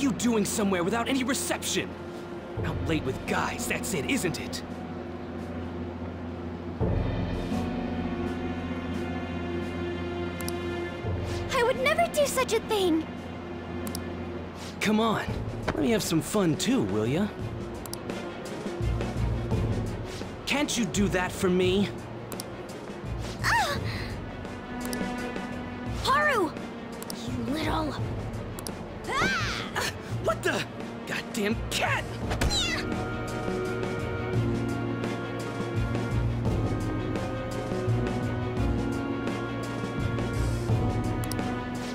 you doing somewhere without any reception? Out late with guys, that's it, isn't it? I would never do such a thing! Come on, let me have some fun too, will ya? Can't you do that for me? Ah! Haru! You little... Ah! What the? Goddamn cat!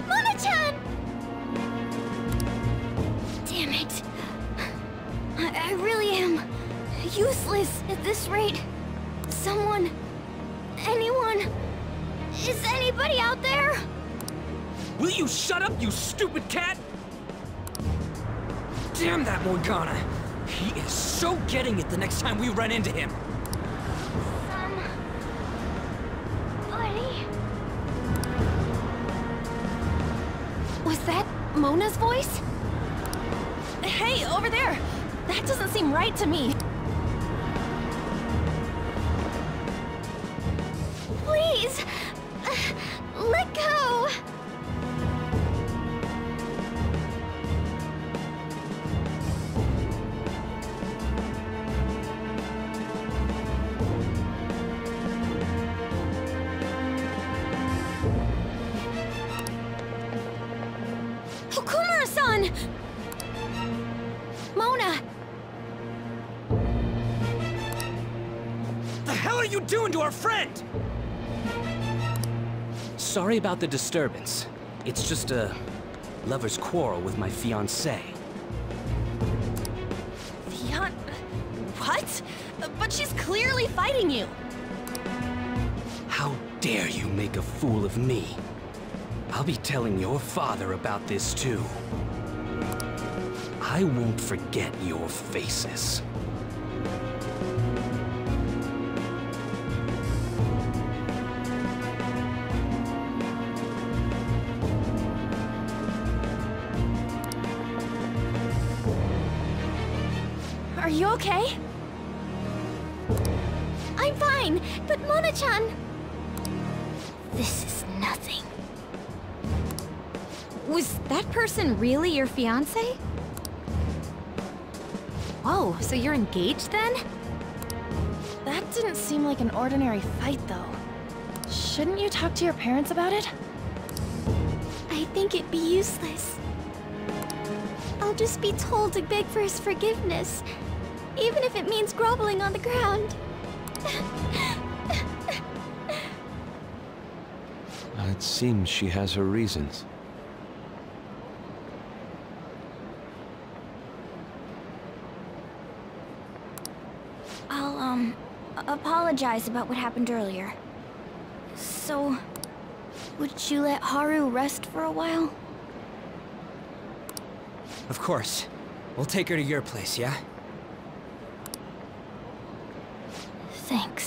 Mona-chan! Damn it. I, I really am useless at this rate. Someone... anyone... Is anybody out there? Will you shut up, you stupid cat? Damn that Morgana! He is so getting it the next time we run into him. Was that Mona's voice? Hey, over there! That doesn't seem right to me. Please! Hell are you doing to our friend? Sorry about the disturbance. It's just a lover's quarrel with my fiancée. Fion... What? But she's clearly fighting you. How dare you make a fool of me? I'll be telling your father about this too. I won't forget your faces. Are you okay? I'm fine, but Mona-chan... This is nothing. Was that person really your fiance? Whoa, so you're engaged then? That didn't seem like an ordinary fight, though. Shouldn't you talk to your parents about it? I think it'd be useless. I'll just be told to beg for his forgiveness, even if it means groveling on the ground. It seems she has her reasons. I'll, um, apologize about what happened earlier. So, would you let Haru rest for a while? Of course. We'll take her to your place, yeah? Thanks.